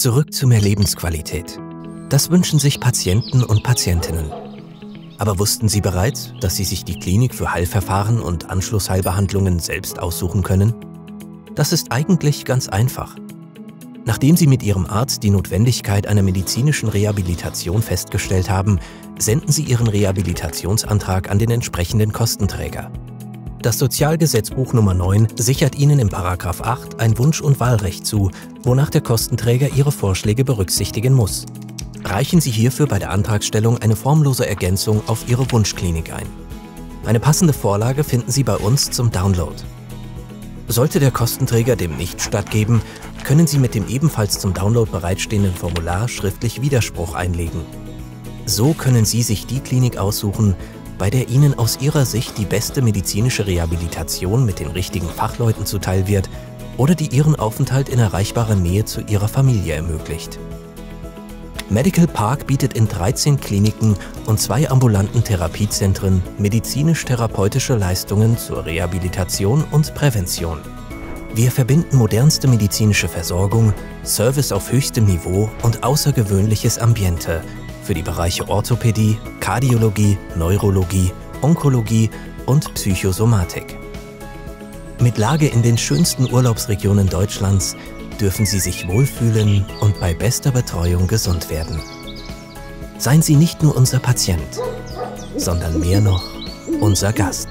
Zurück zu mehr Lebensqualität. Das wünschen sich Patienten und Patientinnen. Aber wussten Sie bereits, dass Sie sich die Klinik für Heilverfahren und Anschlussheilbehandlungen selbst aussuchen können? Das ist eigentlich ganz einfach. Nachdem Sie mit Ihrem Arzt die Notwendigkeit einer medizinischen Rehabilitation festgestellt haben, senden Sie Ihren Rehabilitationsantrag an den entsprechenden Kostenträger. Das Sozialgesetzbuch Nummer 9 sichert Ihnen Paragraph 8 ein Wunsch- und Wahlrecht zu, wonach der Kostenträger Ihre Vorschläge berücksichtigen muss. Reichen Sie hierfür bei der Antragstellung eine formlose Ergänzung auf Ihre Wunschklinik ein. Eine passende Vorlage finden Sie bei uns zum Download. Sollte der Kostenträger dem nicht stattgeben, können Sie mit dem ebenfalls zum Download bereitstehenden Formular schriftlich Widerspruch einlegen. So können Sie sich die Klinik aussuchen, bei der Ihnen aus Ihrer Sicht die beste medizinische Rehabilitation mit den richtigen Fachleuten zuteil wird oder die Ihren Aufenthalt in erreichbarer Nähe zu Ihrer Familie ermöglicht. Medical Park bietet in 13 Kliniken und zwei ambulanten Therapiezentren medizinisch-therapeutische Leistungen zur Rehabilitation und Prävention. Wir verbinden modernste medizinische Versorgung, Service auf höchstem Niveau und außergewöhnliches Ambiente für die Bereiche Orthopädie, Kardiologie, Neurologie, Onkologie und Psychosomatik. Mit Lage in den schönsten Urlaubsregionen Deutschlands dürfen Sie sich wohlfühlen und bei bester Betreuung gesund werden. Seien Sie nicht nur unser Patient, sondern mehr noch unser Gast.